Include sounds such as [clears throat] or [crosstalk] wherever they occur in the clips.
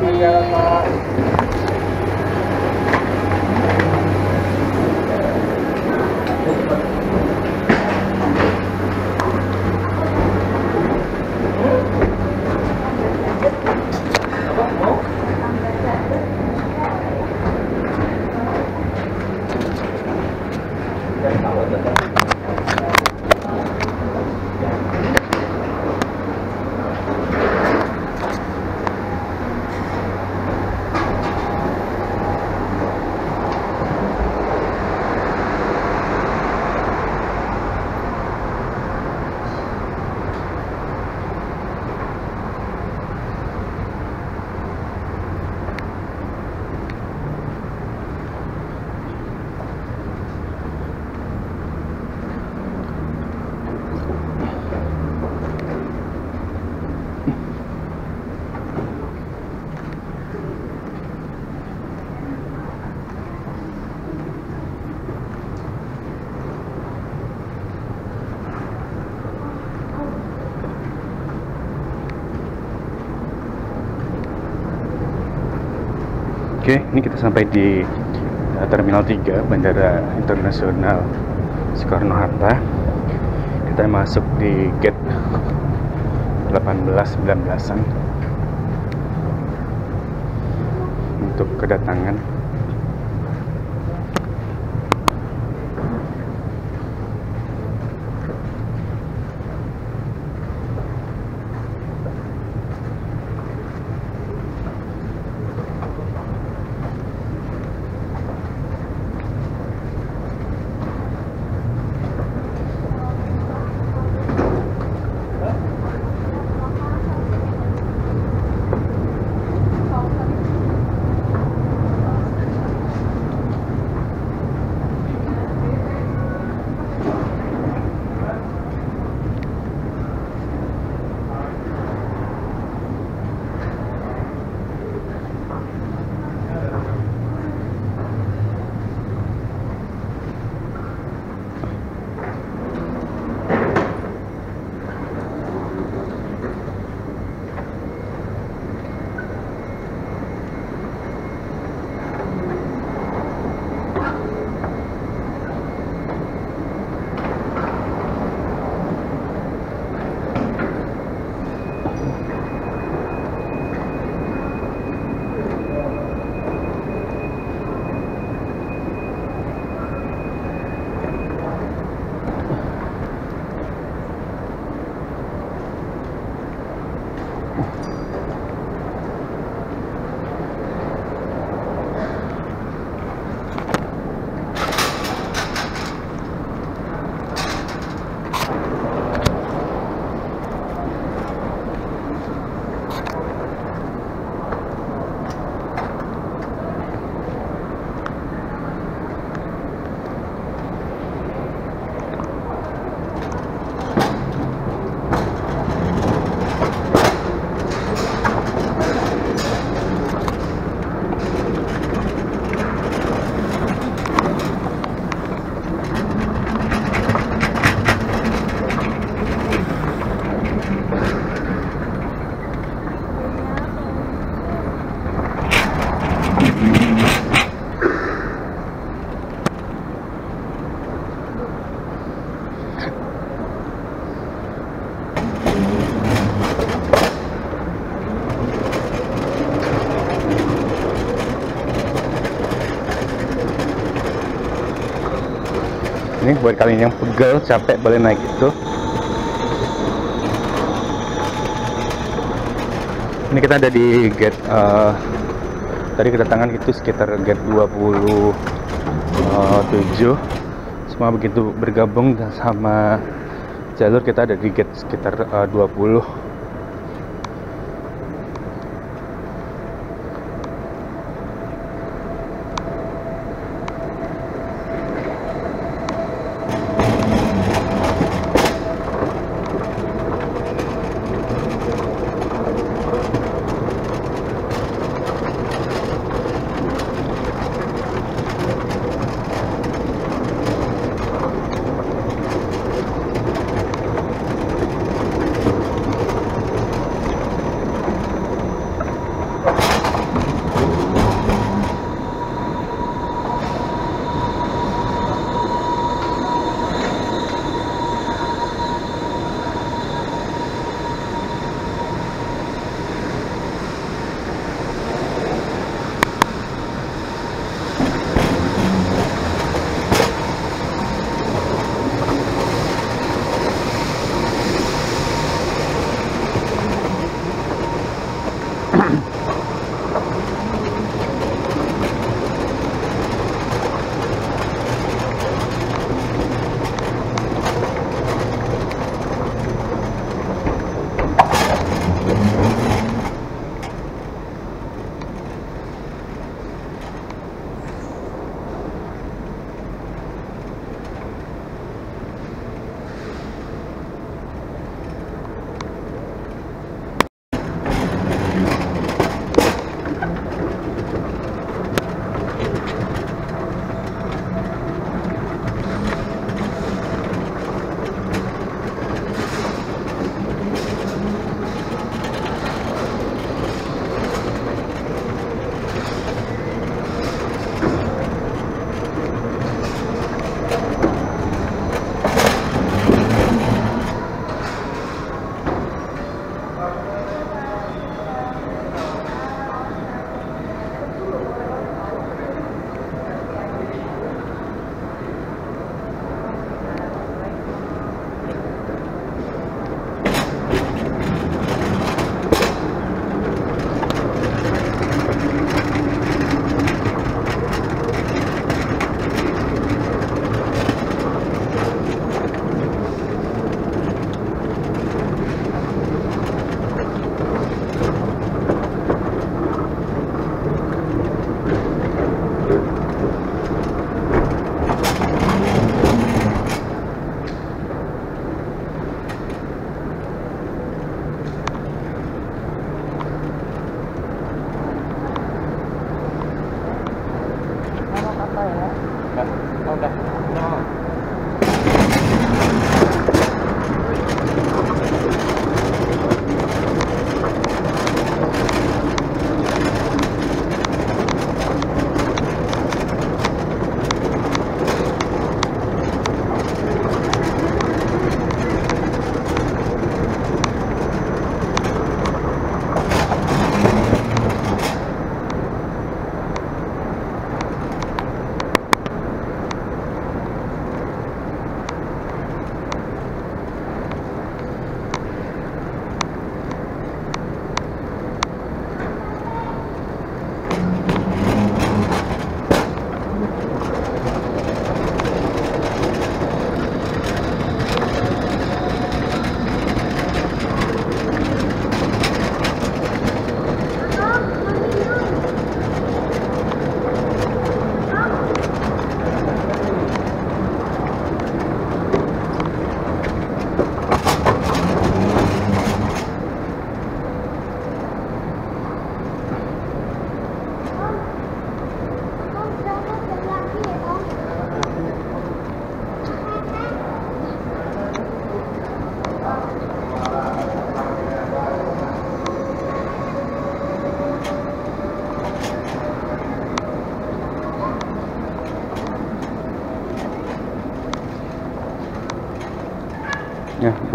嗯。Oke, ini kita sampai di uh, Terminal 3 Bandara Internasional Soekarno-Hatta. Kita masuk di gate 18-19an untuk kedatangan ini buat kalian yang pegel capek boleh naik itu. Ini kita ada di gate uh, tadi kedatangan itu sekitar gate 27 uh, semua begitu bergabung sama jalur kita ada di gate sekitar uh, 20 นะเองได้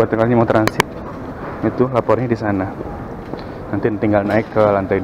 buat yang mau transit. Itu lapornya di sana. Nanti tinggal naik ke lantai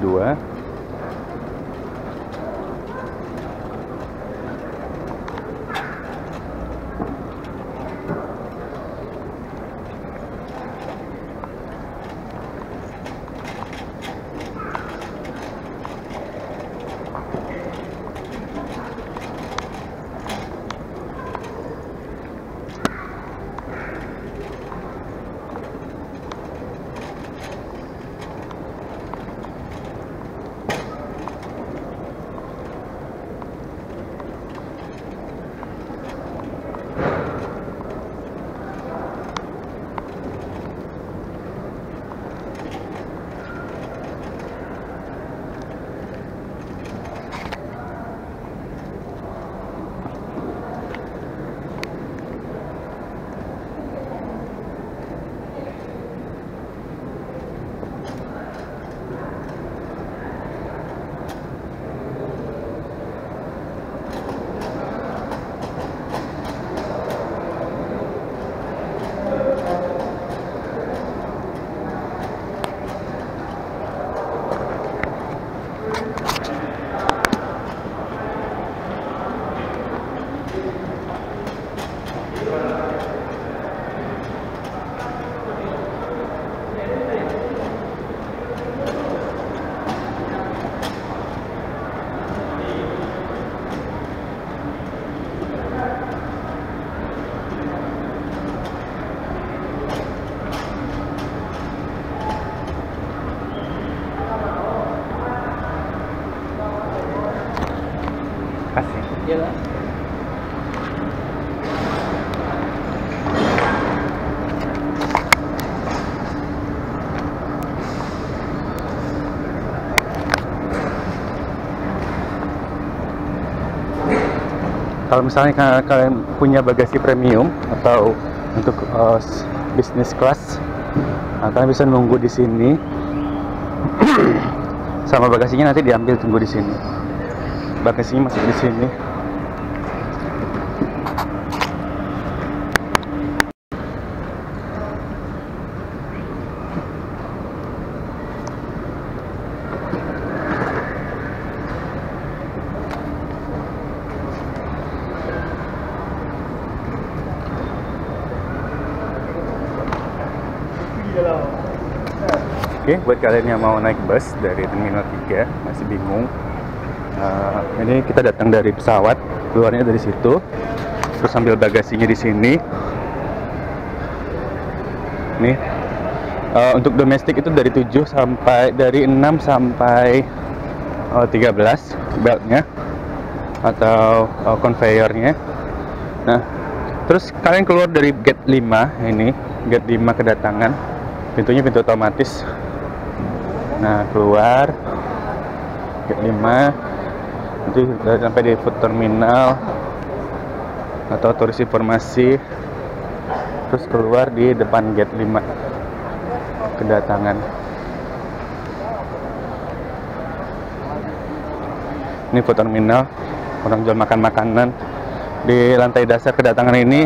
Kalau misalnya kalian punya bagasi premium atau untuk uh, bisnis kelas, nah, kalian bisa nunggu di sini. [clears throat] Sama bagasinya nanti diambil tunggu di sini. Bagasinya masih di sini. Buat kalian yang mau naik bus dari Terminal 3 masih bingung, uh, ini kita datang dari pesawat, keluarnya dari situ, terus ambil bagasinya di sini. Nih, uh, untuk domestik itu dari 7 sampai dari 6 sampai uh, 13 beltnya atau uh, conveyornya. Nah, terus kalian keluar dari gate 5 ini, gate 5 kedatangan. Pintunya pintu otomatis. Nah, keluar. Gate 5 nanti udah sampai di food terminal. Atau turis informasi. Terus keluar di depan gate 5 kedatangan. Ini food terminal. Orang jual makan makanan. Di lantai dasar kedatangan ini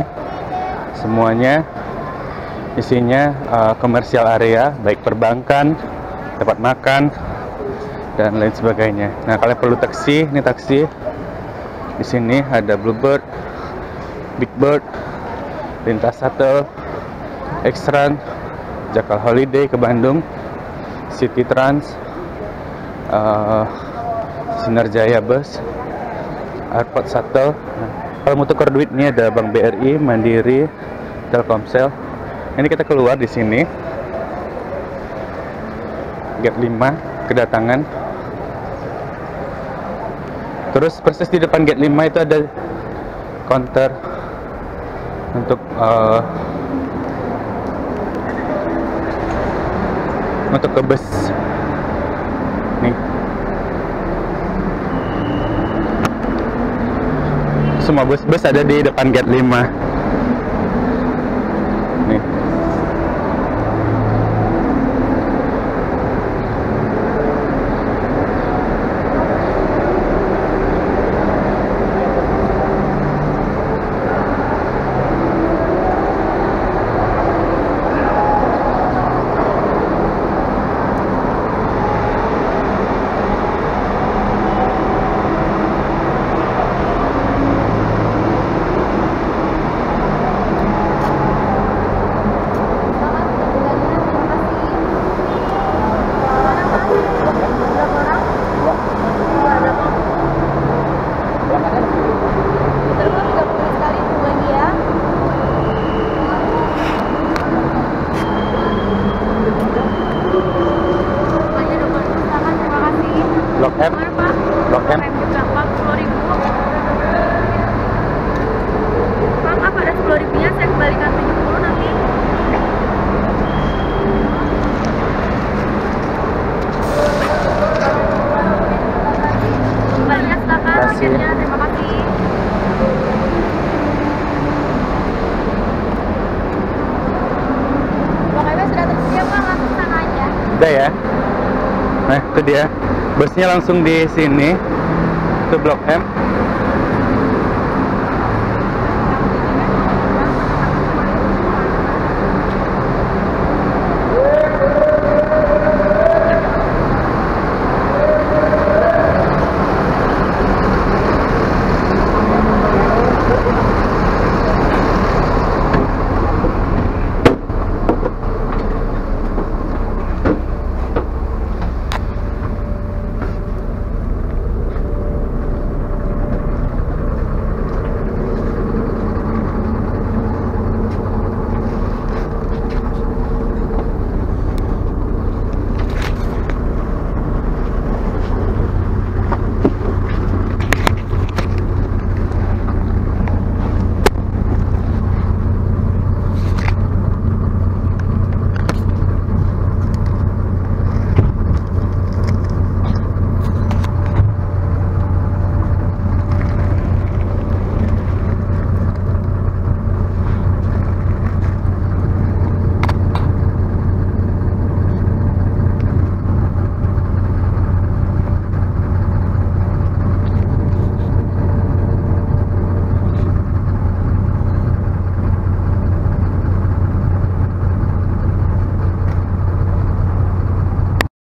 semuanya isinya uh, komersial area baik perbankan tempat makan dan lain sebagainya. Nah, kalian perlu taksi, ini taksi. Di sini ada Bluebird, Big Bird, Lintas Shuttle, Xtran, Jakal Holiday ke Bandung, City Trans, uh, Sinar Jaya Bus, Airport Shuttle. Nah, kalau mau tukar duit ini ada Bank BRI, Mandiri, Telkomsel. Ini kita keluar di sini gate 5 kedatangan. Terus persis di depan gate 5 itu ada counter untuk uh, untuk ke bus. Nih. Semua bus-bus ada di depan gate 5 Udah ya. Nah, itu dia. Busnya langsung di sini. Itu Blok M.